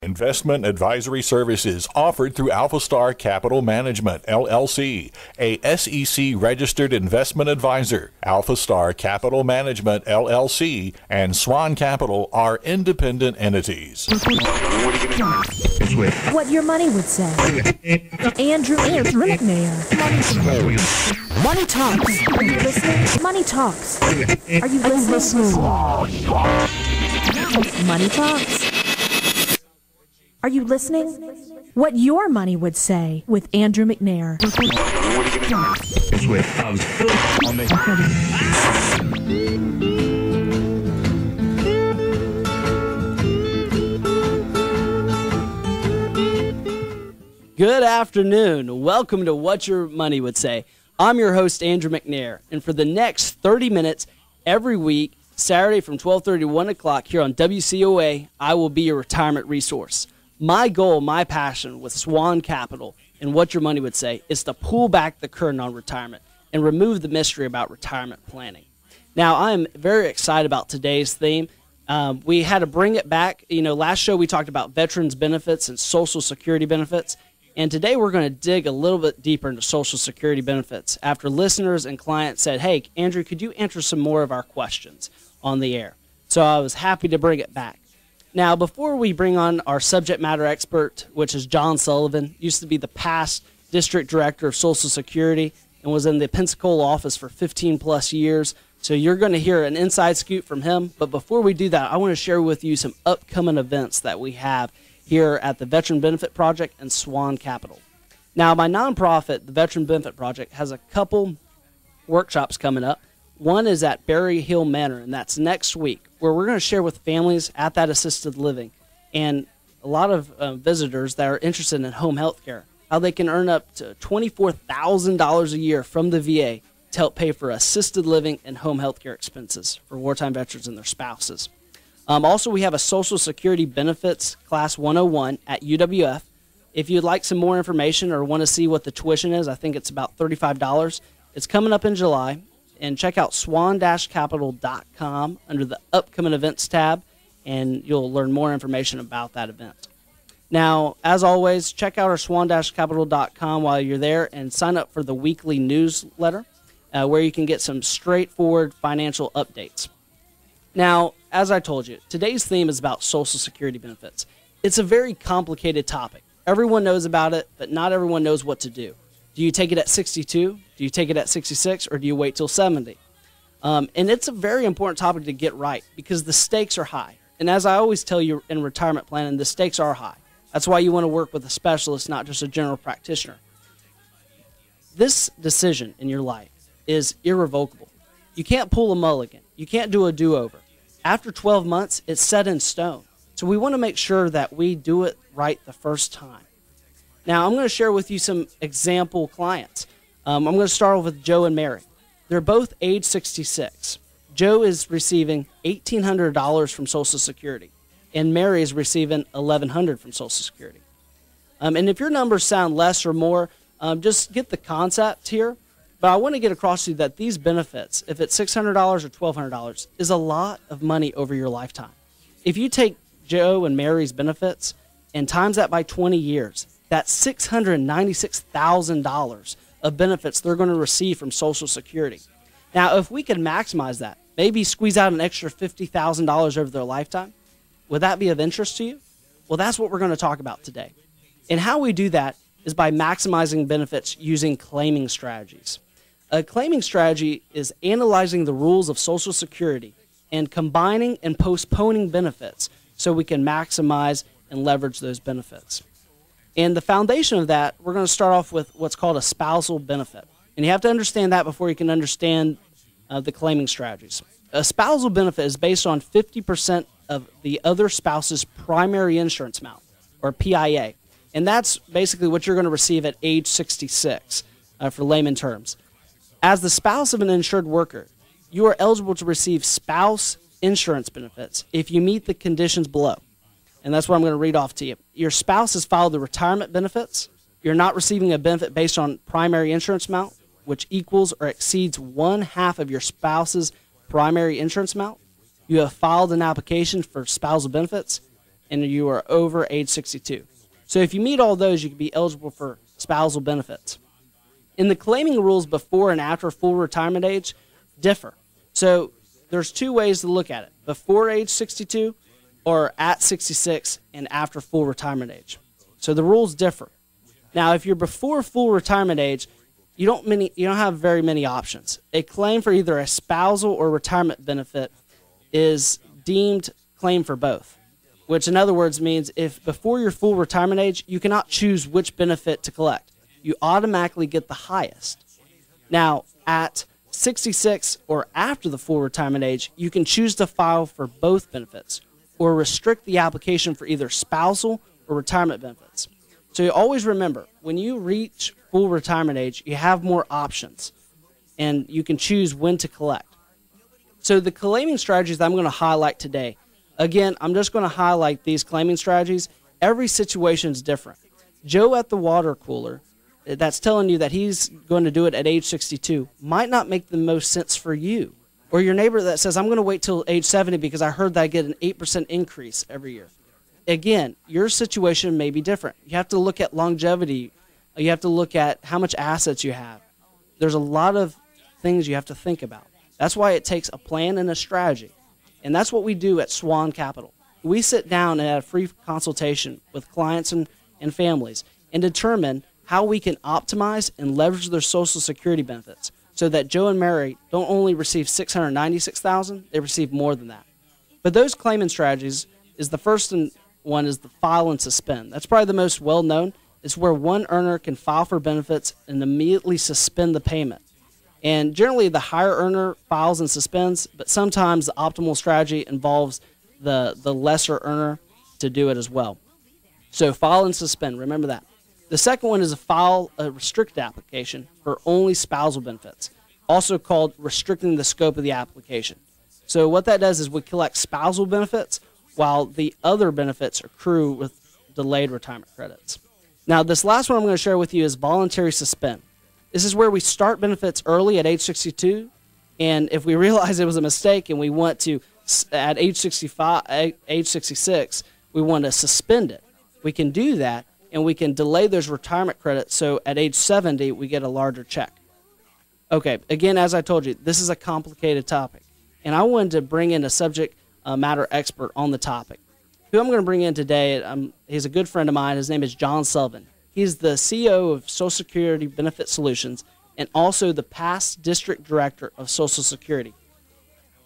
Investment advisory services offered through AlphaStar Capital Management, LLC, a SEC registered investment advisor. AlphaStar Capital Management, LLC, and Swan Capital are independent entities. What your money would say. Andrew Andrew McNair. Money talks. Are you listening? Money talks. Are you listening? Money talks. Are you listening? What your money would say with Andrew McNair. Good afternoon. Welcome to What Your Money Would Say. I'm your host Andrew McNair, and for the next 30 minutes every week, Saturday from 12:30 to 1 o'clock here on WCOA, I will be your retirement resource. My goal, my passion with Swan Capital and What Your Money Would Say is to pull back the curtain on retirement and remove the mystery about retirement planning. Now, I am very excited about today's theme. Um, we had to bring it back. You know, last show we talked about veterans benefits and Social Security benefits. And today we're going to dig a little bit deeper into Social Security benefits after listeners and clients said, Hey, Andrew, could you answer some more of our questions on the air? So I was happy to bring it back. Now, before we bring on our subject matter expert, which is John Sullivan, used to be the past district director of Social Security and was in the Pensacola office for 15 plus years. So you're going to hear an inside scoop from him. But before we do that, I want to share with you some upcoming events that we have here at the Veteran Benefit Project and Swan Capital. Now, my nonprofit, the Veteran Benefit Project, has a couple workshops coming up. One is at Berry Hill Manor, and that's next week, where we're going to share with families at that assisted living and a lot of uh, visitors that are interested in home health care how they can earn up to $24,000 a year from the VA to help pay for assisted living and home health care expenses for wartime veterans and their spouses. Um, also, we have a Social Security Benefits Class 101 at UWF. If you'd like some more information or want to see what the tuition is, I think it's about $35. It's coming up in July. And check out swan-capital.com under the upcoming events tab, and you'll learn more information about that event. Now, as always, check out our swan-capital.com while you're there and sign up for the weekly newsletter uh, where you can get some straightforward financial updates. Now, as I told you, today's theme is about Social Security benefits. It's a very complicated topic. Everyone knows about it, but not everyone knows what to do. Do you take it at 62? Do you take it at 66? Or do you wait till 70? Um, and it's a very important topic to get right because the stakes are high. And as I always tell you in retirement planning, the stakes are high. That's why you want to work with a specialist, not just a general practitioner. This decision in your life is irrevocable. You can't pull a mulligan, you can't do a do over. After 12 months, it's set in stone. So we want to make sure that we do it right the first time. Now, I'm going to share with you some example clients. Um, I'm going to start off with Joe and Mary. They're both age 66. Joe is receiving $1,800 from Social Security, and Mary is receiving $1,100 from Social Security. Um, and if your numbers sound less or more, um, just get the concept here. But I want to get across to you that these benefits, if it's $600 or $1,200, is a lot of money over your lifetime. If you take Joe and Mary's benefits and times that by 20 years, that's $696,000 of benefits they're going to receive from Social Security. Now, if we could maximize that, maybe squeeze out an extra $50,000 over their lifetime, would that be of interest to you? Well, that's what we're going to talk about today. And how we do that is by maximizing benefits using claiming strategies. A claiming strategy is analyzing the rules of Social Security and combining and postponing benefits so we can maximize and leverage those benefits. And the foundation of that, we're going to start off with what's called a spousal benefit. And you have to understand that before you can understand uh, the claiming strategies. A spousal benefit is based on 50% of the other spouse's primary insurance amount, or PIA. And that's basically what you're going to receive at age 66 uh, for layman terms. As the spouse of an insured worker, you are eligible to receive spouse insurance benefits if you meet the conditions below and that's what I'm going to read off to you. Your spouse has filed the retirement benefits. You're not receiving a benefit based on primary insurance amount, which equals or exceeds one half of your spouse's primary insurance amount. You have filed an application for spousal benefits, and you are over age 62. So if you meet all those, you can be eligible for spousal benefits. In the claiming rules before and after full retirement age differ. So there's two ways to look at it before age 62 or at 66 and after full retirement age. So the rules differ. Now, if you're before full retirement age, you don't many you don't have very many options. A claim for either a spousal or retirement benefit is deemed claim for both, which in other words means if before your full retirement age, you cannot choose which benefit to collect. You automatically get the highest. Now, at 66 or after the full retirement age, you can choose to file for both benefits or restrict the application for either spousal or retirement benefits. So you always remember when you reach full retirement age, you have more options and you can choose when to collect. So the claiming strategies that I'm going to highlight today, again, I'm just going to highlight these claiming strategies. Every situation is different. Joe at the water cooler that's telling you that he's going to do it at age 62 might not make the most sense for you. Or your neighbor that says, I'm going to wait till age 70 because I heard that I get an 8% increase every year. Again, your situation may be different. You have to look at longevity you have to look at how much assets you have. There's a lot of things you have to think about. That's why it takes a plan and a strategy. And that's what we do at Swan Capital. We sit down and have a free consultation with clients and, and families and determine how we can optimize and leverage their social security benefits so that Joe and Mary don't only receive 696,000, they receive more than that. But those claiming strategies is the first one is the file and suspend. That's probably the most well known is where one earner can file for benefits and immediately suspend the payment. And generally, the higher earner files and suspends, but sometimes the optimal strategy involves the, the lesser earner to do it as well. So, file and suspend, remember that. The second one is a file a restricted application for only spousal benefits, also called restricting the scope of the application. So, what that does is we collect spousal benefits while the other benefits accrue with delayed retirement credits. Now, this last one I'm going to share with you is voluntary suspend. This is where we start benefits early at age 62, and if we realize it was a mistake and we want to, at age 65, age 66, we want to suspend it. We can do that, and we can delay those retirement credits so at age 70 we get a larger check. Okay, again, as I told you, this is a complicated topic, and I wanted to bring in a subject uh, matter expert on the topic who I'm going to bring in today, um, he's a good friend of mine. His name is John Sullivan. He's the CEO of Social Security Benefit Solutions and also the past district director of Social Security.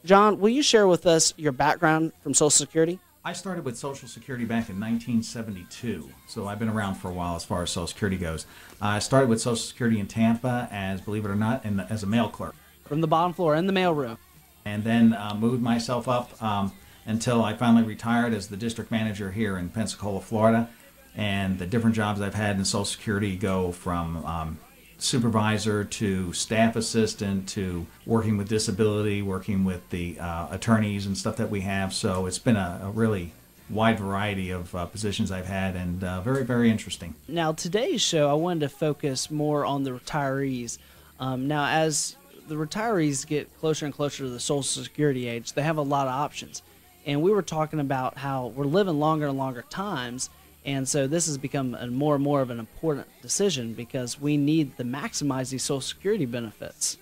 John, will you share with us your background from Social Security? I started with Social Security back in 1972, so I've been around for a while as far as Social Security goes. I started with Social Security in Tampa as, believe it or not, the, as a mail clerk. From the bottom floor in the mailroom. And then uh, moved myself up. Um, until I finally retired as the district manager here in Pensacola, Florida. And the different jobs I've had in Social Security go from um, supervisor to staff assistant to working with disability, working with the uh, attorneys and stuff that we have. So it's been a, a really wide variety of uh, positions I've had and uh, very, very interesting. Now, today's show, I wanted to focus more on the retirees. Um, now, as the retirees get closer and closer to the Social Security age, they have a lot of options and we were talking about how we're living longer and longer times and so this has become a more and more of an important decision because we need to maximize these social security benefits.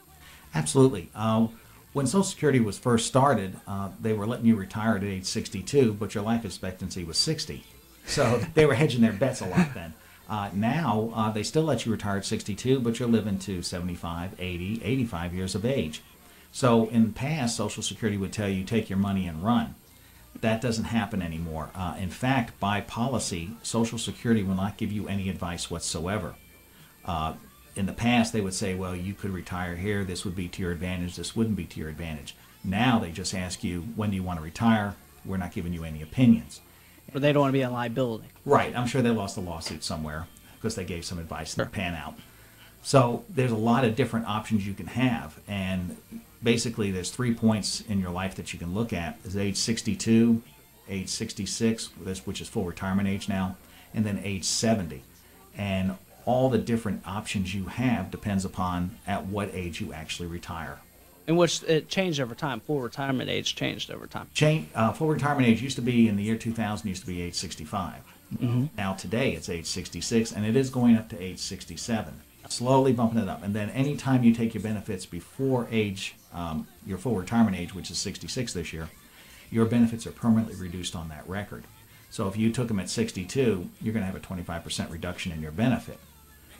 Absolutely. Uh, when social security was first started uh, they were letting you retire at age 62 but your life expectancy was 60 so they were hedging their bets a lot then. Uh, now uh, they still let you retire at 62 but you're living to 75 80 85 years of age. So in the past social security would tell you take your money and run that doesn't happen anymore. Uh, in fact, by policy, Social Security will not give you any advice whatsoever. Uh, in the past, they would say, well, you could retire here, this would be to your advantage, this wouldn't be to your advantage. Now they just ask you, when do you want to retire? We're not giving you any opinions. But they don't want to be a liability. Right. I'm sure they lost a lawsuit somewhere because they gave some advice and sure. pan out. So there's a lot of different options you can have. And basically there's three points in your life that you can look at is age 62 age 66 which is full retirement age now and then age 70 and all the different options you have depends upon at what age you actually retire In which it changed over time. Full retirement age changed over time. Change, uh, full retirement age used to be in the year 2000 used to be age 65. Now today it's age 66, and it is going up to age 67. Slowly bumping it up, and then anytime you take your benefits before age, um, your full retirement age, which is 66 this year, your benefits are permanently reduced on that record. So if you took them at 62, you're going to have a 25% reduction in your benefit,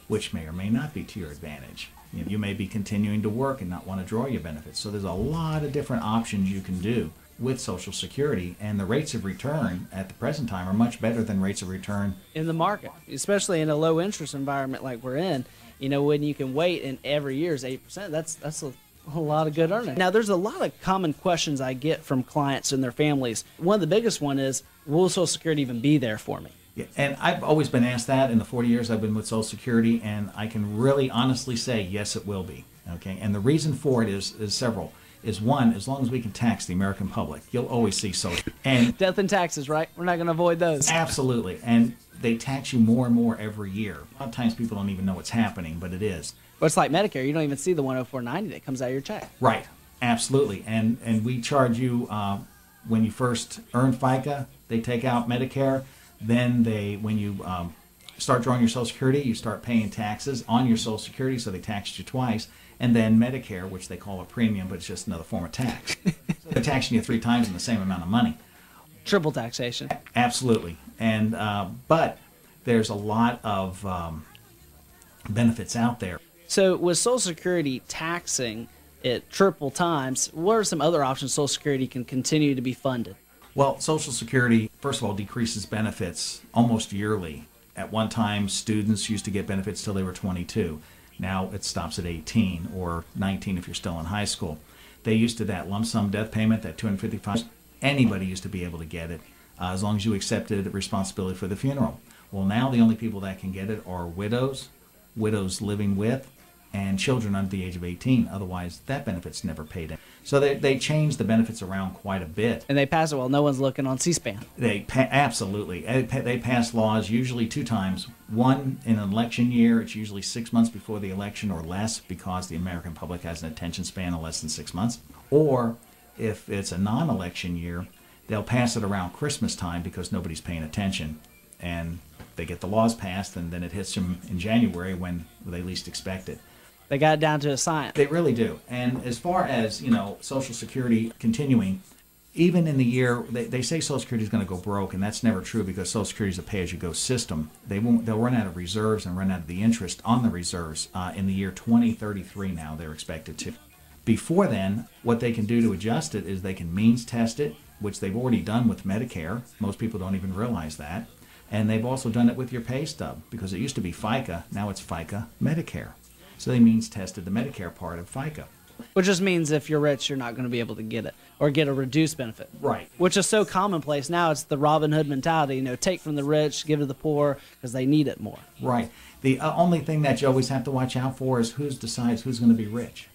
which may or may not be to your advantage. You, know, you may be continuing to work and not want to draw your benefits. So there's a lot of different options you can do with Social Security, and the rates of return at the present time are much better than rates of return. in the market, especially in a low interest environment like we're in. You know, when you can wait and every year is eight percent, that's that's a, a lot of good earning. Now, there's a lot of common questions I get from clients and their families. One of the biggest one is, will Social Security even be there for me? Yeah, and I've always been asked that in the 40 years I've been with Social Security, and I can really honestly say yes, it will be. Okay, and the reason for it is is several. Is one, as long as we can tax the American public, you'll always see social. And Death and taxes, right? We're not going to avoid those. Absolutely. And they tax you more and more every year. A lot of times people don't even know what's happening, but it is. But it's like Medicare. You don't even see the 104.90 that comes out of your check. Right. Absolutely. And and we charge you uh, when you first earn FICA, they take out Medicare. Then they, when you um, start drawing your Social Security, you start paying taxes on your Social Security, so they taxed you twice. And then Medicare, which they call a premium, but it's just another form of tax. so they're taxing you three times in the same amount of money. Triple taxation. Absolutely, and uh, but there's a lot of um, benefits out there. So, with Social Security taxing it triple times, what are some other options Social Security can continue to be funded? Well, Social Security, first of all, decreases benefits almost yearly. At one time, students used to get benefits till they were 22. Now it stops at 18 or 19 if you're still in high school. They used to that lump sum death payment, that 255. Anybody used to be able to get it uh, as long as you accepted responsibility for the funeral. Well, now the only people that can get it are widows, widows living with, and children under the age of 18. Otherwise, that benefit's never paid in. So they, they changed the benefits around quite a bit. And they pass it while no one's looking on C SPAN. They pa- absolutely. They They pass laws usually two times. One in an election year. It's usually six months before the election or less because the American public has an attention span of less than six months. Or if it's a non-election year, they'll pass it around Christmas time because nobody's paying attention, and they get the laws passed, and then it hits them in January when they least expect it. They got it down to a science. They really do. And as far as, you know, Social Security continuing, even in the year they, they say Social Security is going to go broke, and that's never true because Social Security is a pay-as-you-go system. They won't. They'll run out of reserves and run out of the interest on the reserves uh, in the year 2033. Now they're expected to. Before then, what they can do to adjust it is they can means test it, which they've already done with Medicare. Most people don't even realize that. And they've also done it with your pay stub because it used to be FICA, now it's FICA Medicare. So they means tested the Medicare part of FICA. Which just means if you're rich, you're not going to be able to get it or get a reduced benefit. Right. Which is so commonplace now. It's the Robin Hood mentality. You know, take from the rich, give to the poor because they need it more. Right. The uh, only thing that you always have to watch out for is who decides who's going to be rich.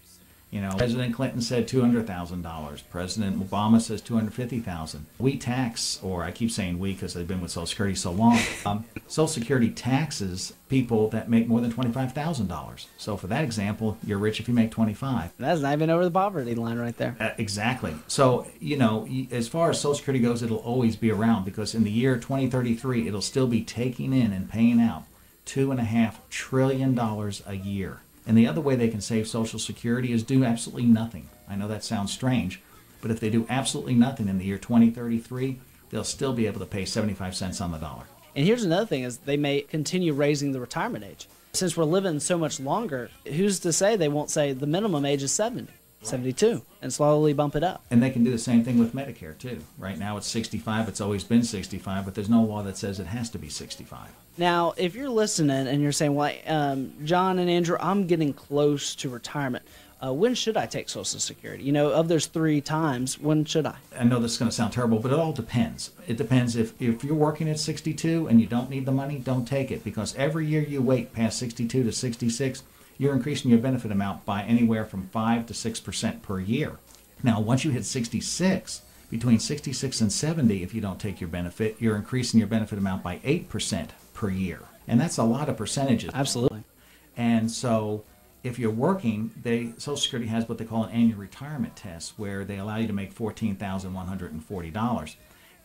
You know, President Clinton said two hundred thousand dollars. President Obama says two hundred fifty thousand. We tax, or I keep saying we because I've been with Social Security so long. Um, Social Security taxes people that make more than twenty five thousand dollars. So for that example, you're rich if you make twenty five. That's not even over the poverty line right there. Uh, exactly. So, you know, as far as Social Security goes, it'll always be around because in the year 2033, it'll still be taking in and paying out two and a half trillion dollars a year. And the other way they can save Social Security is do absolutely nothing. I know that sounds strange, but if they do absolutely nothing in the year 2033, they'll still be able to pay 75 cents on the dollar. And here's another thing: is they may continue raising the retirement age. Since we're living so much longer, who's to say they won't say the minimum age is 70, 72, and slowly bump it up? And they can do the same thing with Medicare, too. Right now it's 65, it's always been 65, but there's no law that says it has to be 65. Now, if you're listening and you're saying, "Well, um, John and Andrew, I'm getting close to retirement. Uh, when should I take Social Security? You know, of those three times, when should I?" I know this is going to sound terrible, but it all depends. It depends if, if you're working at 62 and you don't need the money, don't take it because every year you wait past 62 to 66, you're increasing your benefit amount by anywhere from 5 to 6% per year. Now, once you hit 66, between 66 and 70, if you don't take your benefit, you're increasing your benefit amount by 8% per year. And that's a lot of percentages. Absolutely. And so if you're working, they Social Security has what they call an annual retirement test, where they allow you to make fourteen thousand one hundred and forty dollars,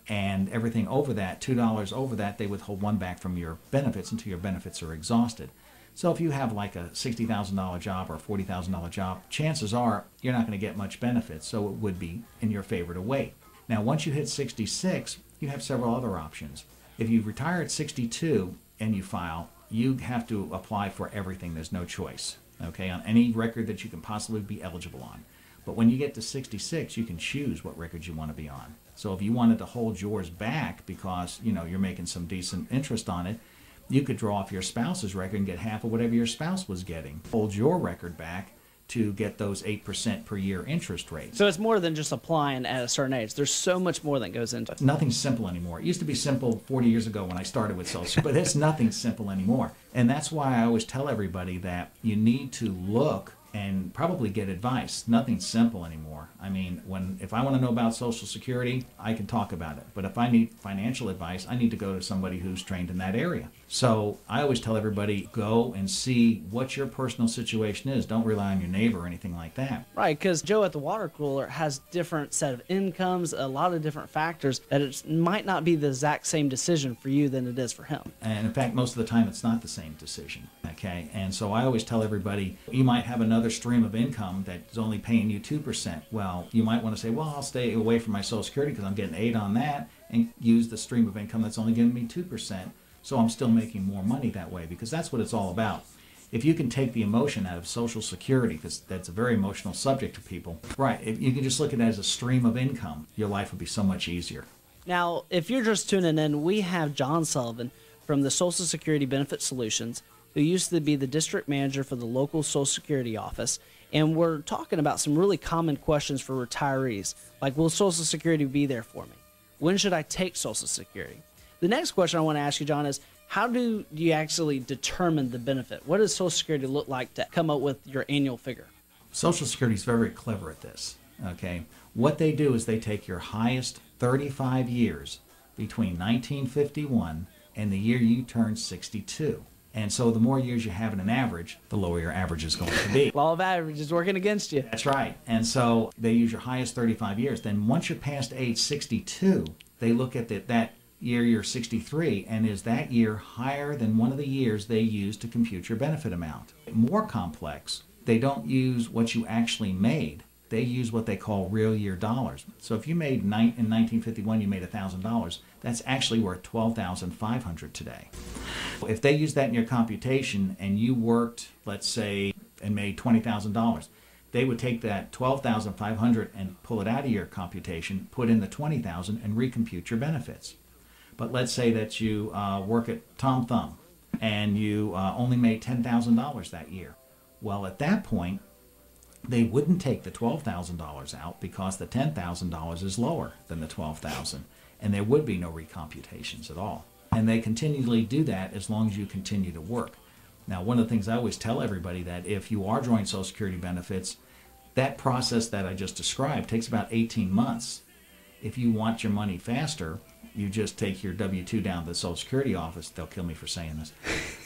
and everything over that, two dollars over that, they withhold one back from your benefits until your benefits are exhausted. So if you have like a sixty thousand dollar job or a forty thousand dollar job, chances are you're not going to get much benefit. So it would be in your favor to wait. Now, once you hit sixty six, you have several other options. If you retire at sixty two and you file, you have to apply for everything. There's no choice okay, on any record that you can possibly be eligible on. But when you get to 66, you can choose what records you want to be on. So if you wanted to hold yours back because, you know, you're making some decent interest on it, you could draw off your spouse's record and get half of whatever your spouse was getting. Hold your record back to get those 8% per year interest rates. So it's more than just applying at a certain age. There's so much more that goes into it. Nothing's simple anymore. It used to be simple 40 years ago when I started with Social, but it's nothing simple anymore. And that's why I always tell everybody that you need to look and probably get advice. Nothing's simple anymore. I mean, when if I want to know about Social Security, I can talk about it. But if I need financial advice, I need to go to somebody who's trained in that area. So I always tell everybody go and see what your personal situation is. Don't rely on your neighbor or anything like that. Right, because Joe at the water cooler has different set of incomes, a lot of different factors that it might not be the exact same decision for you than it is for him. And in fact, most of the time, it's not the same decision. Okay, and so I always tell everybody you might have another stream of income that's only paying you two percent. Well, you might want to say, well, I'll stay away from my Social Security because I'm getting eight on that, and use the stream of income that's only giving me two percent so I'm still making more money that way because that's what it's all about. If you can take the emotion out of Social Security, because that's a very emotional subject to people, right? If you can just look at it as a stream of income, your life would be so much easier. Now, if you're just tuning in, we have John Sullivan from the Social Security Benefit Solutions, who used to be the district manager for the local Social Security office. And we're talking about some really common questions for retirees, like Will Social Security be there for me? When should I take Social Security? The next question I want to ask you, John, is how do you actually determine the benefit? What does Social Security look like to come up with your annual figure? Social Security is very clever at this. Okay, what they do is they take your highest 35 years between 1951 and the year you turn 62. And so the more years you have in an average, the lower your average is going to be. Law of averages working against you. That's right. And so they use your highest 35 years. Then once you're past age 62, they look at the, that year you're 63 and is that year higher than one of the years they use to compute your benefit amount. More complex they don't use what you actually made. They use what they call real year dollars. So if you made in 1951 you made $1000 that's actually worth 12500 today. If they use that in your computation and you worked let's say and made $20000 they would take that 12,500 and pull it out of your computation, put in the 20,000 and recompute your benefits. But let's say that you uh, work at Tom Thumb and you uh, only made $10,000 that year. Well, at that point, they wouldn't take the $12,000 out because the $10,000 is lower than the 12,000 and there would be no recomputations at all. And they continually do that as long as you continue to work. Now, one of the things I always tell everybody that if you are drawing Social Security benefits, that process that I just described takes about 18 months. If you want your money faster, you just take your W 2 down to the Social Security office. They'll kill me for saying this.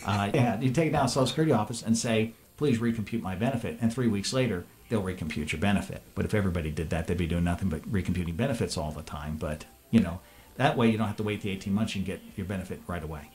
Uh, yeah, you take it down to the Social Security office and say, please recompute my benefit. And three weeks later, they'll recompute your benefit. But if everybody did that, they'd be doing nothing but recomputing benefits all the time. But, you know, that way you don't have to wait the 18 months, you get your benefit right away.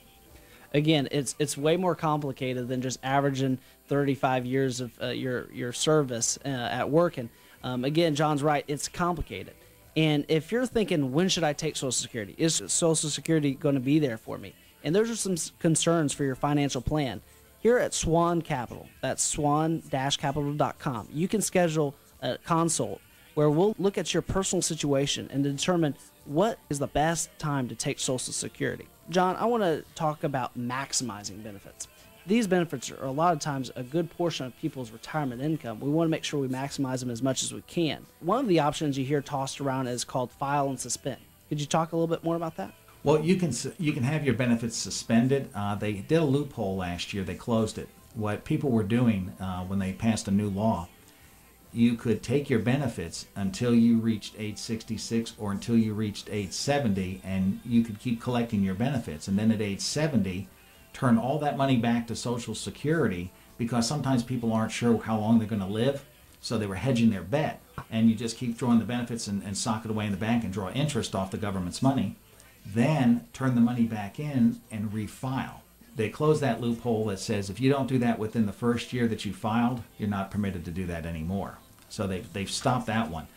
Again, it's it's way more complicated than just averaging 35 years of uh, your your service uh, at work. And um, again, John's right; it's complicated. And if you're thinking, when should I take Social Security? Is Social Security going to be there for me? And those are some concerns for your financial plan. Here at Swan Capital, that's swan-capital.com, you can schedule a consult where we'll look at your personal situation and determine what is the best time to take Social Security. John, I want to talk about maximizing benefits these benefits are a lot of times a good portion of people's retirement income. We want to make sure we maximize them as much as we can. One of the options you hear tossed around is called file and suspend. Could you talk a little bit more about that? Well, you can you can have your benefits suspended. Uh, they did a loophole last year. They closed it. What people were doing uh, when they passed a new law, you could take your benefits until you reached age 66 or until you reached age 70, and you could keep collecting your benefits. And then at age 70, turn all that money back to Social Security because sometimes people aren't sure how long they're going to live, so they were hedging their bet. And you just keep throwing the benefits and, and sock it away in the bank and draw interest off the government's money, then turn the money back in and refile. They close that loophole that says if you don't do that within the first year that you filed, you're not permitted to do that anymore. So they've, they've stopped that one.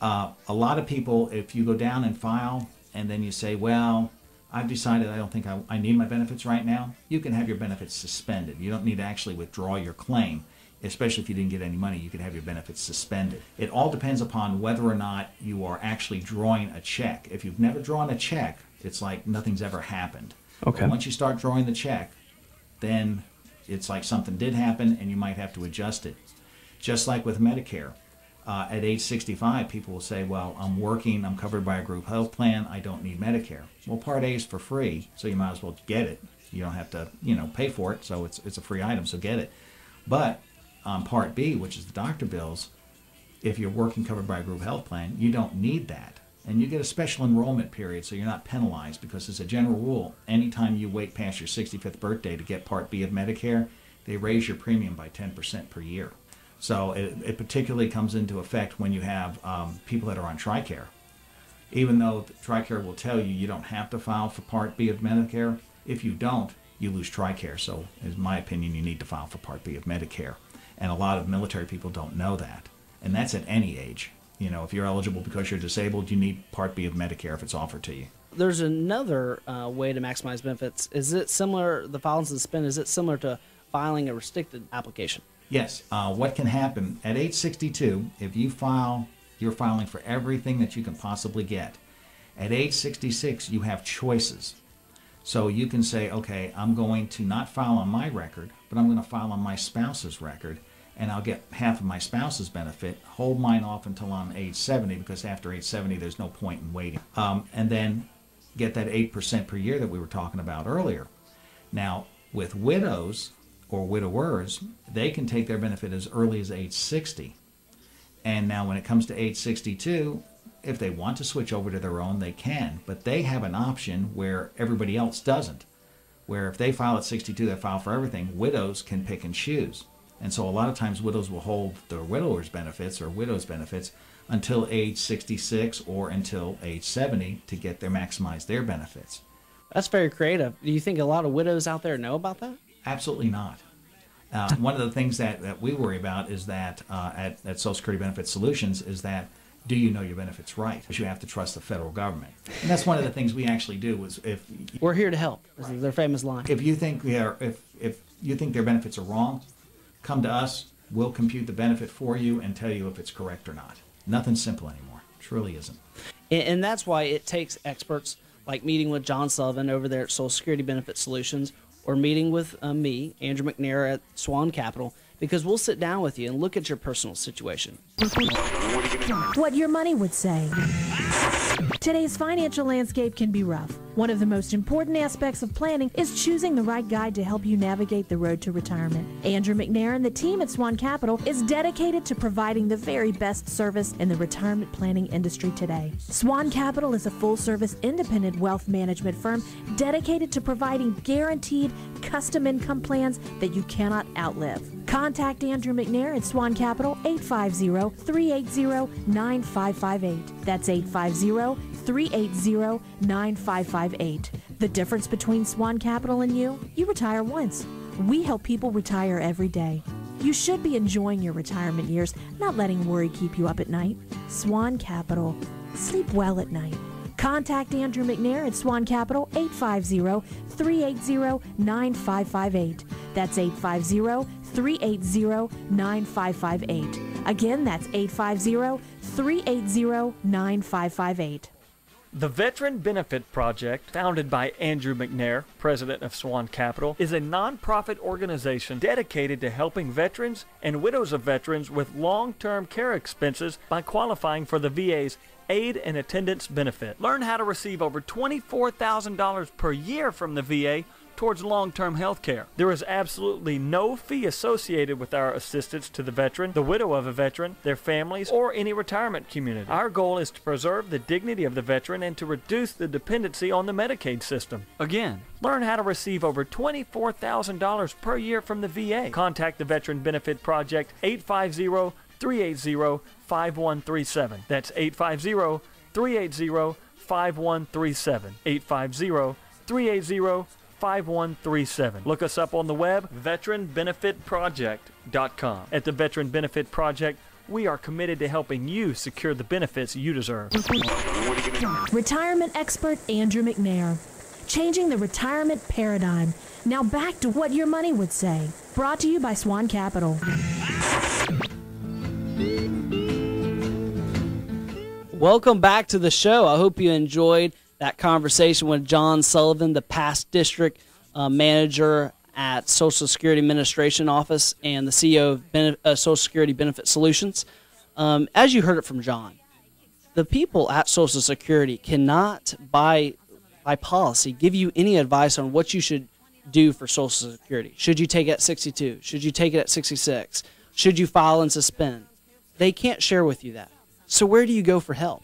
Uh, a lot of people, if you go down and file and then you say, well, I've decided I don't think I, I need my benefits right now, you can have your benefits suspended. You don't need to actually withdraw your claim, especially if you didn't get any money, you could have your benefits suspended. It all depends upon whether or not you are actually drawing a check. If you've never drawn a check, it's like nothing's ever happened. Okay. But once you start drawing the check, then it's like something did happen and you might have to adjust it. Just like with Medicare. Uh, at age 65, people will say, Well, I'm working, I'm covered by a group health plan, I don't need Medicare. Well, Part A is for free, so you might as well get it. You don't have to, you know, pay for it, so it's, it's a free item, so get it. But on Part B, which is the doctor bills, if you're working covered by a group health plan, you don't need that. And you get a special enrollment period, so you're not penalized because, as a general rule, anytime you wait past your 65th birthday to get Part B of Medicare, they raise your premium by 10% per year. So it, it particularly comes into effect when you have um, people that are on TRICARE. Even though TRICARE will tell you you don't have to file for Part B of Medicare, if you don't, you lose TRICARE. So, in my opinion, you need to file for Part B of Medicare. And a lot of military people don't know that. And that's at any age. You know, if you're eligible because you're disabled, you need Part B of Medicare if it's offered to you. There's another uh, way to maximize benefits. Is it similar, the file and suspend, is it similar to filing a restricted application? Yes. Uh, what can happen at age 62 if you file, you're filing for everything that you can possibly get. At age 66, you have choices. So you can say, okay, I'm going to not file on my record, but I'm going to file on my spouse's record, and I'll get half of my spouse's benefit, hold mine off until I'm age 70, because after age 70, there's no point in waiting. Um, and then get that 8% per year that we were talking about earlier. Now, with widows, or widowers, they can take their benefit as early as age 60. And now, when it comes to age 62, if they want to switch over to their own, they can. But they have an option where everybody else doesn't. Where if they file at 62, they file for everything. Widows can pick and choose. And so, a lot of times, widows will hold their widower's benefits or widow's benefits until age 66 or until age 70 to get their maximize their benefits. That's very creative. Do you think a lot of widows out there know about that? Absolutely not. Uh, one of the things that, that we worry about is that uh, at, at Social Security Benefit Solutions is that do you know your benefits right? Because you have to trust the federal government, and that's one of the things we actually do. Is if We're here to help. Is their famous line. if you think they are, if if you think their benefits are wrong, come to us. We'll compute the benefit for you and tell you if it's correct or not. Nothing simple anymore. Truly isn't. And, and that's why it takes experts like meeting with John Sullivan over there at Social Security Benefit Solutions or meeting with uh, me, Andrew McNair at Swan Capital, because we'll sit down with you and look at your personal situation. What your money would say. Today's financial landscape can be rough. One of the most important aspects of planning is choosing the right guide to help you navigate the road to retirement. Andrew McNair and the team at Swan Capital is dedicated to providing the very best service in the retirement planning industry today. Swan Capital is a full service independent wealth management firm dedicated to providing guaranteed custom income plans that you cannot outlive. Contact Andrew McNair at Swan Capital 850 380 9558. That's 850 380 9558. The difference between Swan Capital and you? You retire once. We help people retire every day. You should be enjoying your retirement years, not letting worry keep you up at night. Swan Capital. Sleep well at night. Contact Andrew McNair at Swan Capital 850 380 9558. That's 850 380 9558. Again, that's 850 380 9558. The Veteran Benefit Project, founded by Andrew McNair, president of Swan Capital, is a nonprofit organization dedicated to helping veterans and widows of veterans with long term care expenses by qualifying for the VA's Aid and Attendance Benefit. Learn how to receive over $24,000 per year from the VA towards long term health care. There is absolutely no fee associated with our assistance to the veteran, the widow of a veteran, their families, or any retirement community. Our goal is to preserve the dignity of the veteran and to reduce the dependency on the Medicaid system. Again, learn how to receive over $24,000 per year from the VA. Contact the Veteran Benefit Project 850 380 5137. That's 850 380 5137. 850 380 5137. Look us up on the web, veteranbenefitproject.com. At the Veteran Benefit Project, we are committed to helping you secure the benefits you deserve. Retirement expert Andrew McNair. Changing the retirement paradigm. Now back to what your money would say. Brought to you by Swan Capital. Welcome back to the show. I hope you enjoyed that conversation with John Sullivan, the past district uh, manager at Social Security Administration Office and the CEO of uh, Social Security Benefit Solutions. Um, as you heard it from John, the people at Social Security cannot, by by policy, give you any advice on what you should do for Social Security. Should you take it at 62? Should you take it at 66? Should you file and suspend? They can't share with you that. So where do you go for help?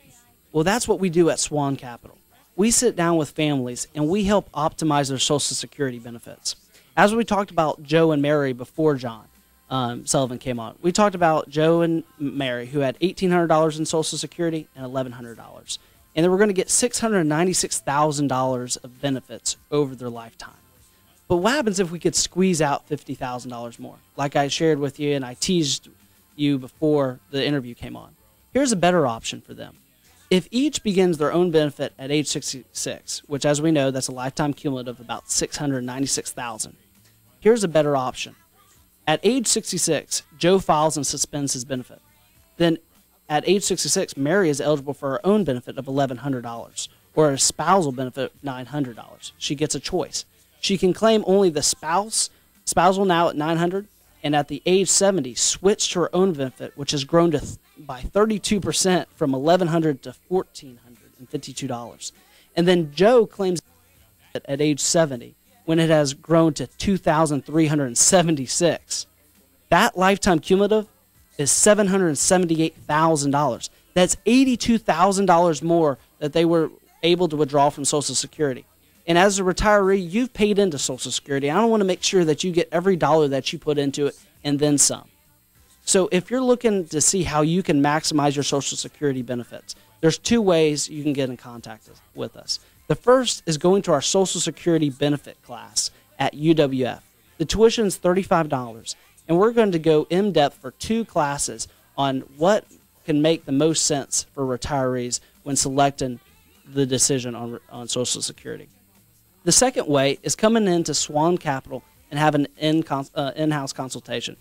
Well, that's what we do at Swan Capital. We sit down with families and we help optimize their Social Security benefits. As we talked about Joe and Mary before John um, Sullivan came on, we talked about Joe and Mary who had $1,800 in Social Security and $1,100. And they were going to get $696,000 of benefits over their lifetime. But what happens if we could squeeze out $50,000 more? Like I shared with you and I teased you before the interview came on. Here's a better option for them. If each begins their own benefit at age 66, which as we know that's a lifetime cumulative of about 696,000. Here's a better option. At age 66, Joe files and suspends his benefit. Then at age 66, Mary is eligible for her own benefit of $1,100 or a spousal benefit of $900. She gets a choice. She can claim only the spouse, spousal now at 900 and at the age 70 switch to her own benefit, which has grown to by 32% from 1100 to $1,452. And then Joe claims at age 70 when it has grown to 2,376. That lifetime cumulative is $778,000. That's $82,000 more that they were able to withdraw from Social Security. And as a retiree, you've paid into Social Security. I don't want to make sure that you get every dollar that you put into it and then some. So if you're looking to see how you can maximize your Social Security benefits, there's two ways you can get in contact with us. The first is going to our Social Security benefit class at UWF. The tuition is $35, and we're going to go in depth for two classes on what can make the most sense for retirees when selecting the decision on, on Social Security. The second way is coming into Swan Capital and have an in, uh, in-house consultation.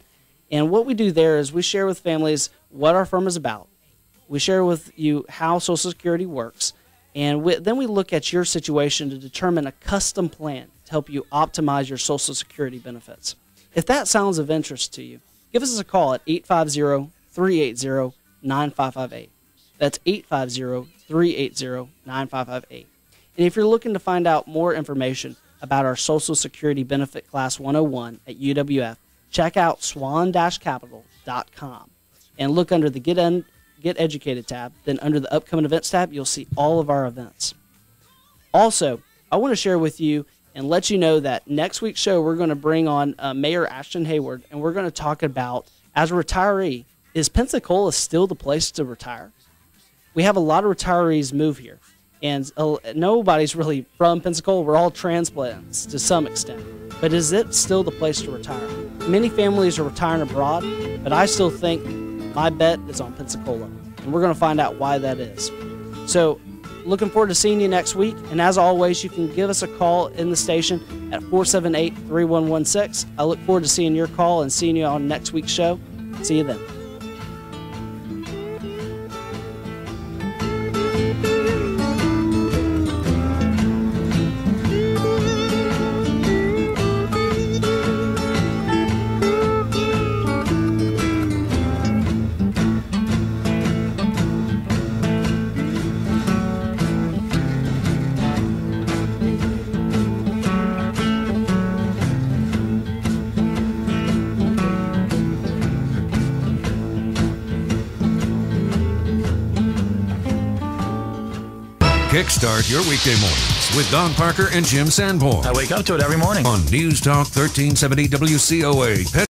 And what we do there is we share with families what our firm is about. We share with you how Social Security works, and we, then we look at your situation to determine a custom plan to help you optimize your Social Security benefits. If that sounds of interest to you, give us a call at 850 380 9558. That's 850 380 9558. And if you're looking to find out more information about our Social Security Benefit Class 101 at UWF, check out swan-capital.com and look under the Get, Un- Get Educated tab. Then under the Upcoming Events tab, you'll see all of our events. Also, I want to share with you and let you know that next week's show, we're going to bring on uh, Mayor Ashton Hayward, and we're going to talk about, as a retiree, is Pensacola still the place to retire? We have a lot of retirees move here and uh, nobody's really from Pensacola. We're all transplants to some extent. But is it still the place to retire? Many families are retiring abroad, but I still think my bet is on Pensacola, and we're going to find out why that is. So, looking forward to seeing you next week. And as always, you can give us a call in the station at 478 3116. I look forward to seeing your call and seeing you on next week's show. See you then. Kickstart your weekday mornings with Don Parker and Jim Sanborn I wake up to it every morning. on News Talk 1370 WCOA.